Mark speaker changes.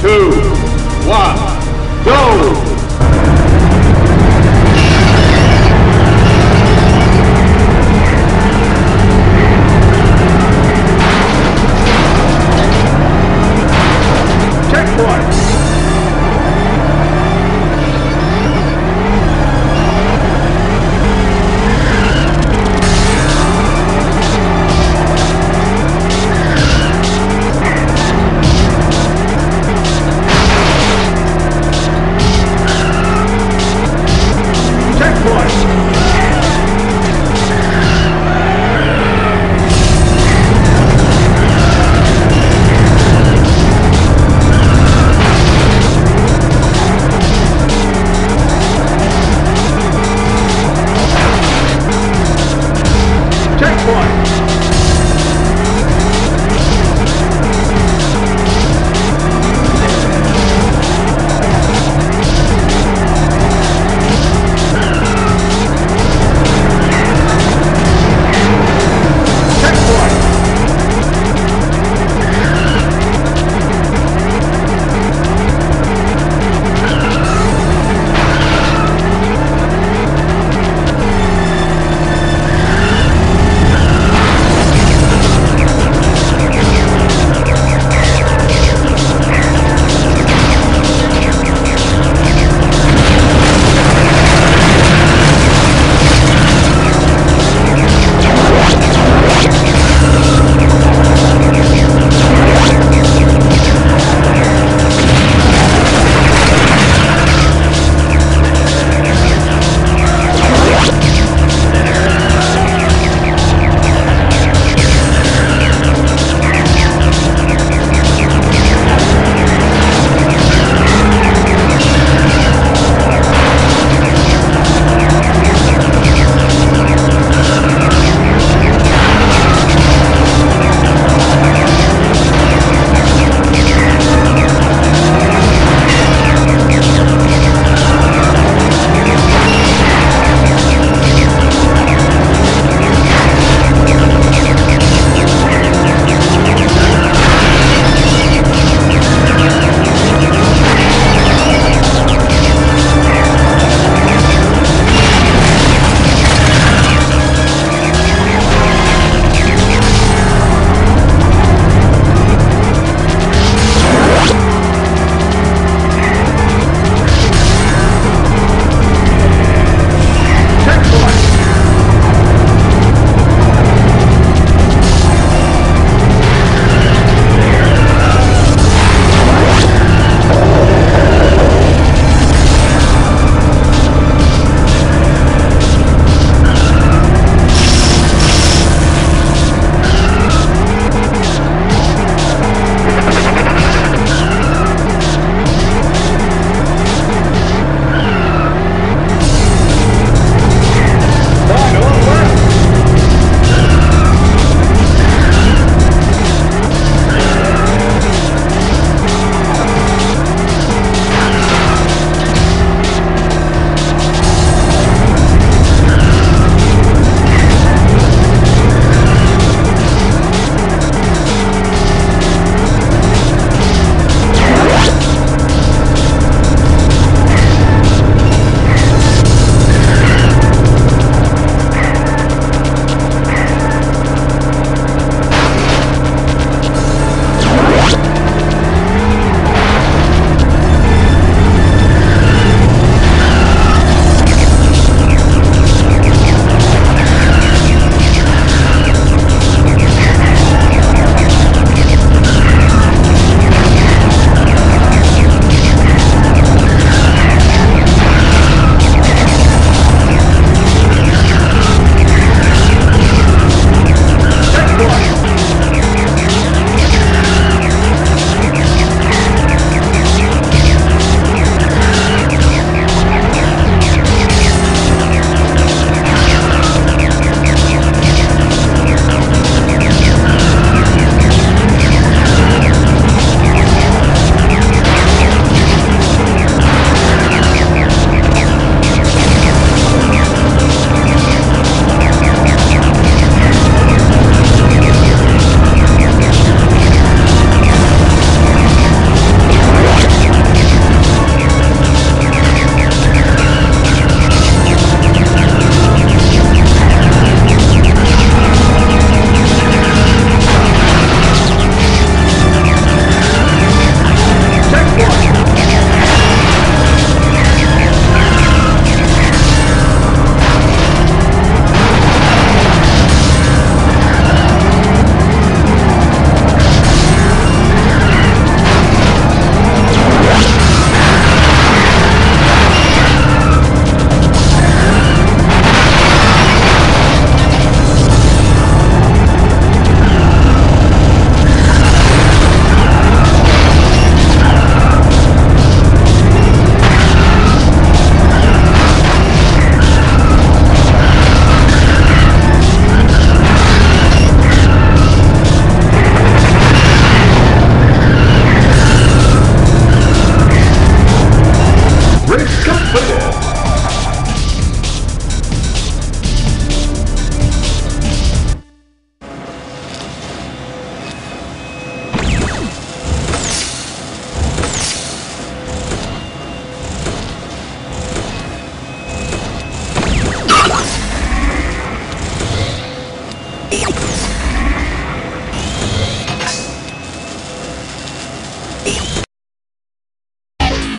Speaker 1: two, one, go!